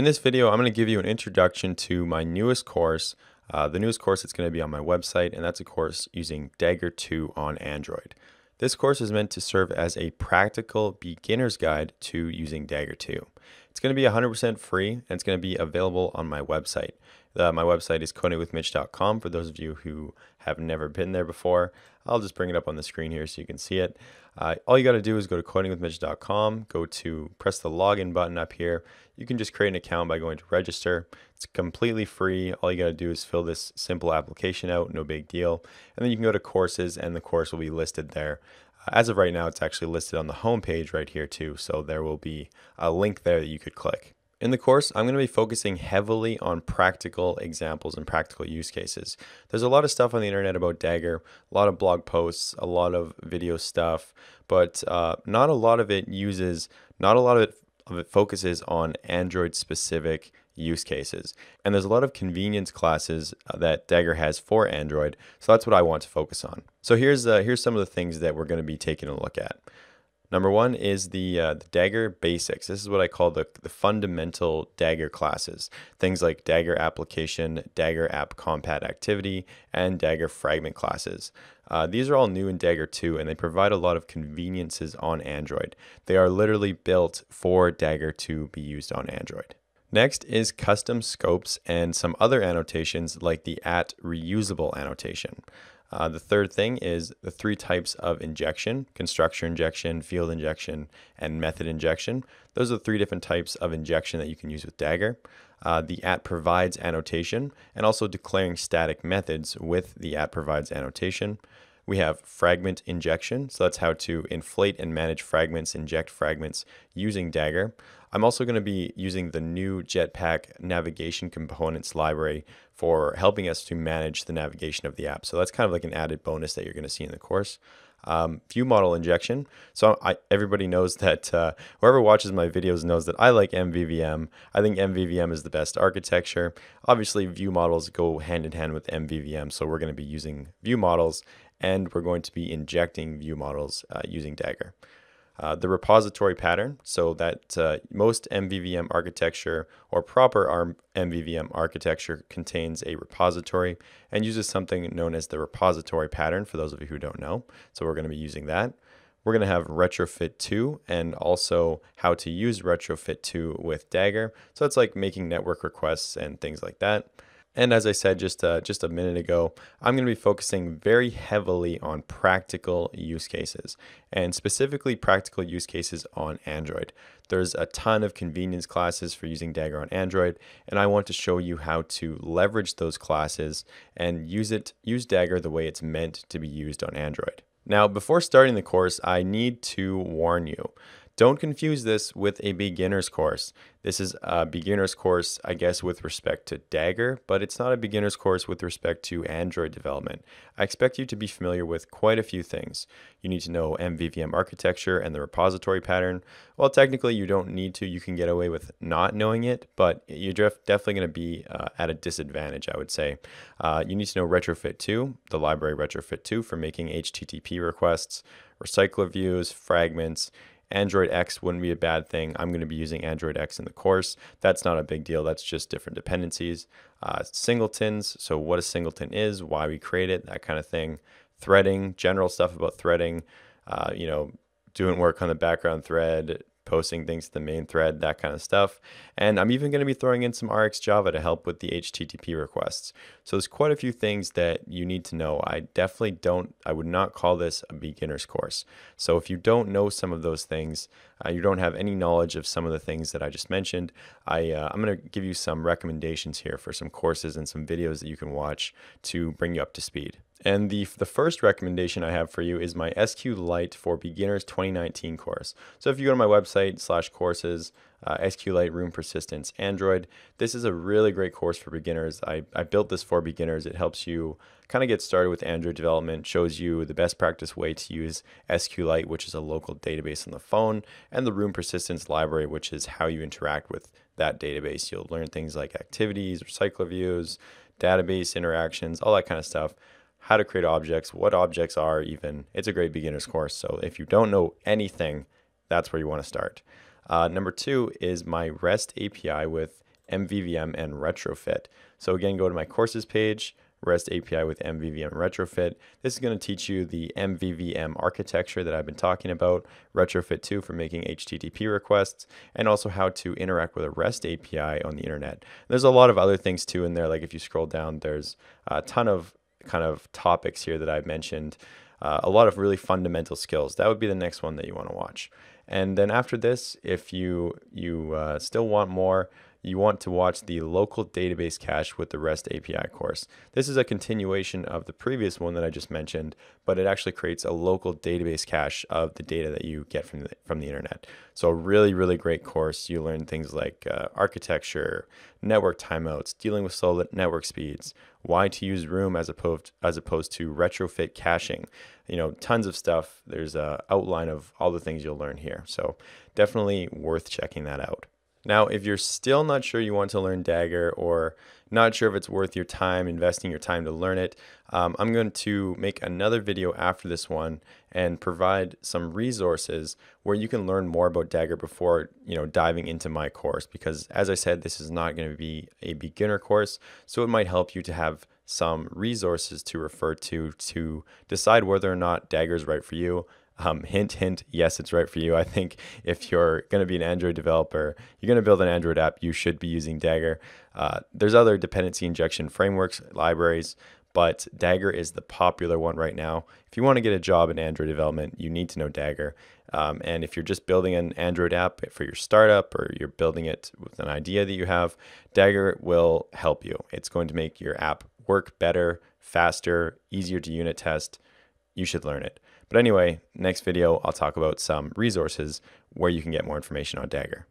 In this video, I'm going to give you an introduction to my newest course, uh, the newest course that's going to be on my website, and that's a course using Dagger 2 on Android. This course is meant to serve as a practical beginner's guide to using Dagger 2. It's going to be 100% free and it's going to be available on my website. Uh, my website is codingwithmitch.com for those of you who have never been there before. I'll just bring it up on the screen here so you can see it. Uh, all you got to do is go to codingwithmitch.com, go to press the login button up here. You can just create an account by going to register. It's completely free. All you got to do is fill this simple application out, no big deal. And then you can go to courses and the course will be listed there. Uh, as of right now, it's actually listed on the home page right here too. So there will be a link there that you could click. In the course, I'm going to be focusing heavily on practical examples and practical use cases. There's a lot of stuff on the internet about Dagger, a lot of blog posts, a lot of video stuff, but uh, not a lot of it uses, not a lot of it, of it focuses on Android specific use cases. And there's a lot of convenience classes uh, that Dagger has for Android, so that's what I want to focus on. So here's uh, here's some of the things that we're going to be taking a look at. Number one is the, uh, the Dagger basics. This is what I call the, the fundamental Dagger classes. Things like Dagger application, Dagger app compat activity, and Dagger fragment classes. Uh, these are all new in Dagger 2 and they provide a lot of conveniences on Android. They are literally built for Dagger to be used on Android. Next is custom scopes and some other annotations like the at reusable annotation. Uh, the third thing is the three types of injection constructor injection, field injection, and method injection. Those are the three different types of injection that you can use with Dagger. Uh, the at provides annotation and also declaring static methods with the at provides annotation. We have fragment injection, so that's how to inflate and manage fragments, inject fragments using Dagger. I'm also going to be using the new Jetpack navigation components library for helping us to manage the navigation of the app. So that's kind of like an added bonus that you're going to see in the course. Um, view model injection. So I, everybody knows that uh, whoever watches my videos knows that I like MVVM. I think MVVM is the best architecture. Obviously, view models go hand in hand with MVVM. So we're going to be using view models and we're going to be injecting view models uh, using Dagger. Uh, the repository pattern, so that uh, most MVVM architecture or proper MVVM architecture contains a repository and uses something known as the repository pattern for those of you who don't know. So we're going to be using that. We're going to have retrofit 2 and also how to use retrofit 2 with Dagger. So it's like making network requests and things like that. And as I said just uh, just a minute ago, I'm going to be focusing very heavily on practical use cases, and specifically practical use cases on Android. There's a ton of convenience classes for using Dagger on Android, and I want to show you how to leverage those classes and use it use Dagger the way it's meant to be used on Android. Now, before starting the course, I need to warn you. Don't confuse this with a beginner's course. This is a beginner's course, I guess, with respect to Dagger, but it's not a beginner's course with respect to Android development. I expect you to be familiar with quite a few things. You need to know MVVM architecture and the repository pattern. Well, technically, you don't need to. You can get away with not knowing it, but you're definitely going to be uh, at a disadvantage, I would say. Uh, you need to know Retrofit 2, the library Retrofit 2 for making HTTP requests, recycler views, fragments, Android X wouldn't be a bad thing. I'm going to be using Android X in the course. That's not a big deal. That's just different dependencies. Uh, singletons, so what a singleton is, why we create it, that kind of thing. Threading, general stuff about threading, uh, you know, doing work on the background thread, posting things to the main thread, that kind of stuff. And I'm even going to be throwing in some RxJava to help with the HTTP requests. So there's quite a few things that you need to know. I definitely don't, I would not call this a beginner's course. So if you don't know some of those things, uh, you don't have any knowledge of some of the things that I just mentioned, I, uh, I'm going to give you some recommendations here for some courses and some videos that you can watch to bring you up to speed. And the, the first recommendation I have for you is my SQLite for Beginners 2019 course. So if you go to my website slash courses, uh, SQLite Room Persistence Android, this is a really great course for beginners. I, I built this for beginners. It helps you kind of get started with Android development, shows you the best practice way to use SQLite, which is a local database on the phone, and the Room Persistence library, which is how you interact with that database. You'll learn things like activities, recycler views, database interactions, all that kind of stuff how to create objects, what objects are even. It's a great beginner's course. So if you don't know anything, that's where you want to start. Uh, number two is my REST API with MVVM and retrofit. So again, go to my courses page, REST API with MVVM retrofit. This is going to teach you the MVVM architecture that I've been talking about, retrofit 2 for making HTTP requests, and also how to interact with a REST API on the internet. There's a lot of other things too in there, like if you scroll down, there's a ton of kind of topics here that I've mentioned. Uh, a lot of really fundamental skills. That would be the next one that you want to watch. And then after this, if you you uh, still want more, you want to watch the local database cache with the REST API course. This is a continuation of the previous one that I just mentioned, but it actually creates a local database cache of the data that you get from the, from the internet. So a really, really great course. You learn things like uh, architecture, network timeouts, dealing with slow network speeds, why to use Room as opposed, as opposed to retrofit caching. You know, tons of stuff. There's a outline of all the things you'll learn here. So definitely worth checking that out. Now, if you're still not sure you want to learn Dagger or not sure if it's worth your time, investing your time to learn it, um, I'm going to make another video after this one and provide some resources where you can learn more about Dagger before you know diving into my course. Because as I said, this is not going to be a beginner course, so it might help you to have some resources to refer to to decide whether or not Dagger is right for you. Um, hint, hint, yes, it's right for you. I think if you're going to be an Android developer, you're going to build an Android app, you should be using Dagger. Uh, there's other dependency injection frameworks, libraries, but Dagger is the popular one right now. If you want to get a job in Android development, you need to know Dagger. Um, and if you're just building an Android app for your startup or you're building it with an idea that you have, Dagger will help you. It's going to make your app work better, faster, easier to unit test. You should learn it. But anyway, next video, I'll talk about some resources where you can get more information on Dagger.